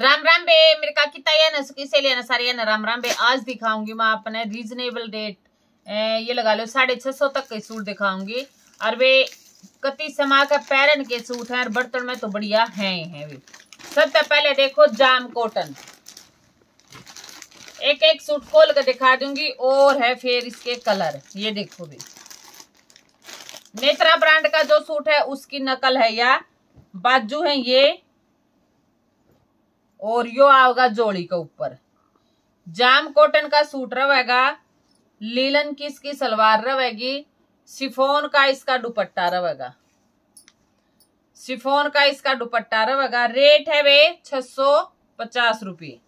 राम राम बे, मेरे का कितना या ना किसे लेना सारे या ना राम राम बे, आज दिखाऊँगी मैं अपने रीजनेबल रेट ये लगा लो, साढ़े छह सौ तक के सूट दिखाऊँगी। और वे कति समा का पैरन के सूट हैं, और बर्तन में तो बढ़िया हैं हैं वे सबसे पहले देखो जाम कॉटन एक एक सूट खोल कर दिखा दूँगी, और है फिर इसके कलर ये देखो भी नेत्रा ब्रांड का जो सूट है, उसकी नकल है या? बाजू है ये और यो आओगा जोड़ी के ऊपर। जाम कॉटन का सूट रहेगा, लीलन की इसकी सलवार रहेगी, सिफोन का इसका दुपट्टा रहेगा। सिफोन का इसका दुपट्टा रहेगा, रेट है वे छह सौ पचास रुपये।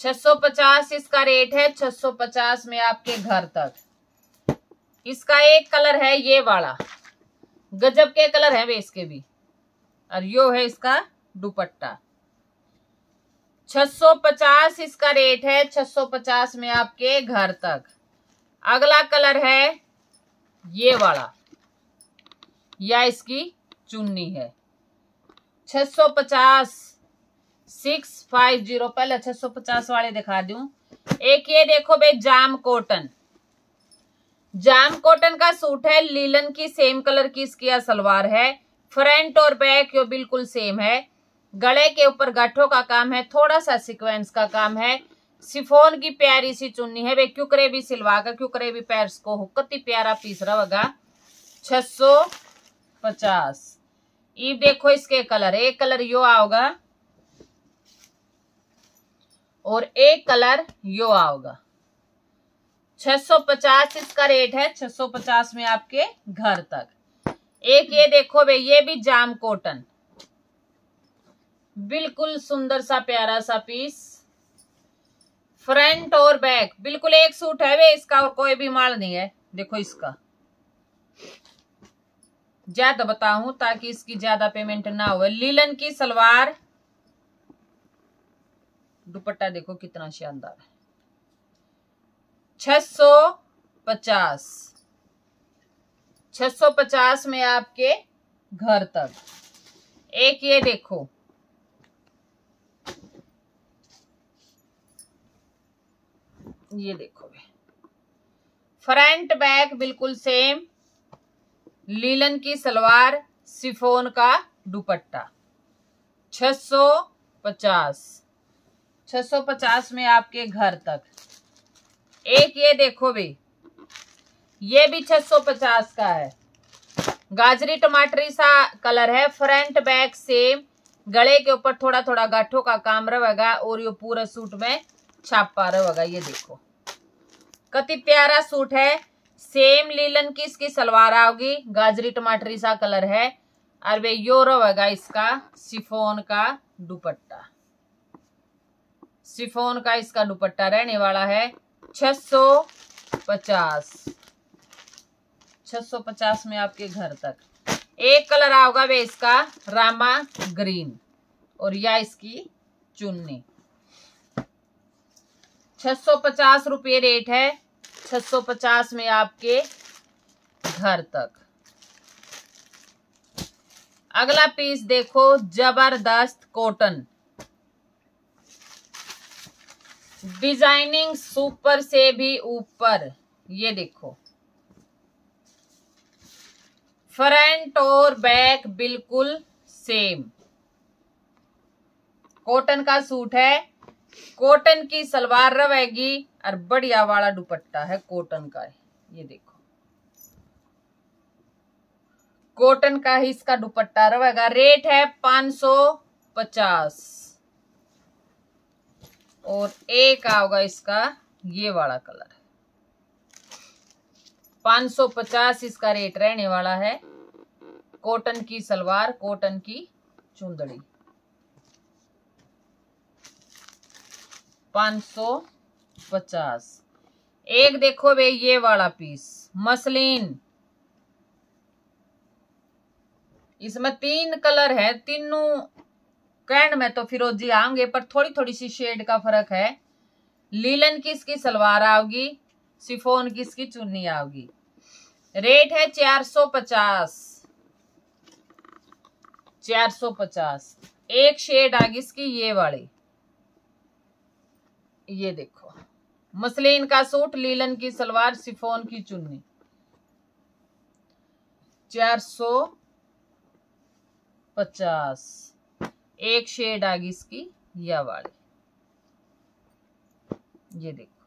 छह सौ पचास इसका रेट है छह सौ पचास में आपके घर तक। इसका एक कलर है ये वाला, गजब के कलर है वे इसके भी। और यो है इसका दुपट्टा। 650 इसका रेट है 650 में आपके घर तक। अगला कलर है ये वाला, या इसकी चुन्नी है। 650 सिक्स फाइव ज़ीरो पहले 650 वाले दिखा दूँ। एक ये देखो भाई, जाम कॉटन जाम कॉटन का सूट है, लीलन की सेम कलर की इसकी सलवार है। फ्रंट और बैक यो बिल्कुल सेम है। गले के ऊपर गाठों का काम है थोड़ा सा सिक्वेंस का काम है। सिफोन की प्यारी सी चुन्नी है, वे क्यूकरे भी सिलवा कर क्यूकरे भी पैर्स को कति प्यारा पीस रहा होगा। छ सौ पचास। ये देखो इसके कलर एक कलर यो आओगा और एक कलर यो आओगा। 650 इसका रेट है 650 में आपके घर तक। एक ये देखो भाई ये भी जाम कॉटन बिल्कुल सुंदर सा, प्यारा सा पीस। फ्रंट और बैक, बिल्कुल एक सूट है वे, इसका और कोई भी माल नहीं है। देखो इसका। ज़्यादा बताऊँ ताकि इसकी ज़्यादा पेमेंट ना हो। लीलन की सलवार। दुपट्टा देखो कितना शानदार है। छ सौ पचास। छ सौ पचास में आपके घर तक। एक ये देखो। ये देखो फ्रंट बैक बिल्कुल सेम लीलन की सलवार सिफोन का दुपट्टा। छ सौ पचास। छ सौ पचास में आपके घर तक। एक ये देखो भी। ये भी छह सौ पचास का है। गाजरी टमाटरी सा कलर है। फ्रंट बैक सेम गले के ऊपर थोड़ा थोड़ा गाठों का काम रहेगा और ये पूरा सूट में छापा रहेगा ये देखो। कति प्यारा सूट है। सेम लीलन की इसकी सलवार आओगी। गाजरी टमाटरी सा कलर है। और वे यो रहेगा इसका सिफोन का दुपट्टा। सिफोन का इसका दुपट्टा रहने वाला है छ सौ पचास। छ सौ पचास में आपके घर तक। एक कलर आओगा वे इसका, रामा ग्रीन। और या इसकी चुन्नी। छह सौ पचास रुपये रेट है। छह सौ पचास में आपके घर तक। अगला पीस देखो, ज़बरदस्त कॉटन डिज़ाइनिंग सुपर से भी ऊपर, ये देखो। फ्रंट और बैक बिल्कुल सेम कॉटन का सूट है। कॉटन की सलवार रहेगी और बढ़िया वाला दुपट्टा है कॉटन का ये देखो। कॉटन का ही इसका दुपट्टा रहेगा रेट है पाँच सौ पचास। और एक आओगा इसका, ये वाला कलर। पाँच सौ पचास इसका रेट रहने वाला है। कॉटन की सलवार, कॉटन की चुंदड़ी। पाँच सौ पचास। एक देखो वे ये वाला पीस मसलिन। इसमें तीन कलर है, तीनों कैंड में तो फिरोजी आएँगे, पर थोड़ी थोड़ी सी शेड का फ़र्क है। लीलन की इसकी सलवार आओगी? सिफोन की इसकी चुन्नी आओगी? रेट है चार सौ पचास। चार सौ पचास। एक शेड आ गई इसकी, ये वाली। ये देखो। मसलिन का सूट, लीलन की सलवार, सिफोन की चुन्नी। चार सौ पचास। एक शेड आ गई इसकी, या वाली। ये देखो,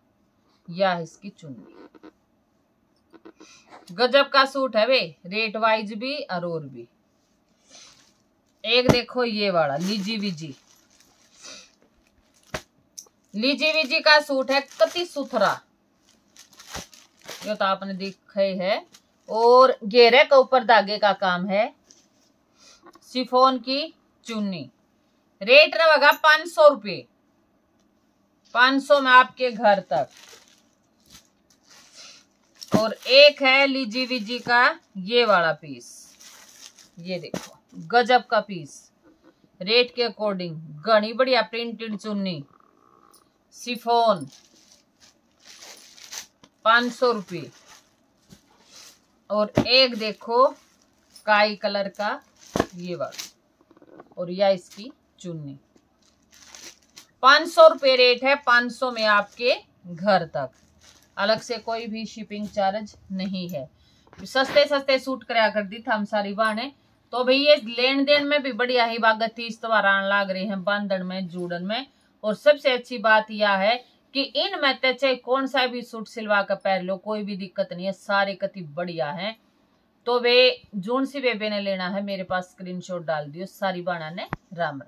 या इसकी चुन्नी। गजब का सूट है वे रेट वाइज भी और भी। एक देखो ये वाला लीजी विजी लीजी विजी का सूट है, कति सुथरा। ये तो आपने दिखे है और घेरे के ऊपर धागे का काम है। सिफोन की चुन्नी। रेट रहेगा पाँच सौ रुपये। पाँच सौ में आपके घर तक। और एक है लीजी विजी का ये वाला पीस। ये देखो, गजब का पीस। रेट के अकॉर्डिंग, घनी बढ़िया प्रिंटेड चुन्नी। सिफोन, पाँच सौ रुपये। और एक देखो काई कलर का ये वाला। और यह इसकी चुन्नी। पाँच सौ रुपये रेट है, पाँच सौ में आपके घर तक। अलग से कोई भी शिपिंग चार्ज नहीं है। सस्ते सस्ते सूट कराया कर दी था हम सारी बाने। तो भाई ये लेन देन में भी बढ़िया ही बागत तीस त्योहार आने लाग रही है, बांधन में, जूड़न में। और सबसे अच्छी बात यह है कि इन में चाहे कौन सा भी सूट सिलवा कर पहन लो, कोई भी दिक्कत नहीं है, सारे कति बढ़िया है। तो वे, जून सी बेबे ने लेना है, मेरे पास स्क्रीनशॉट डाल दियो, सारी बाणा ने राम राम।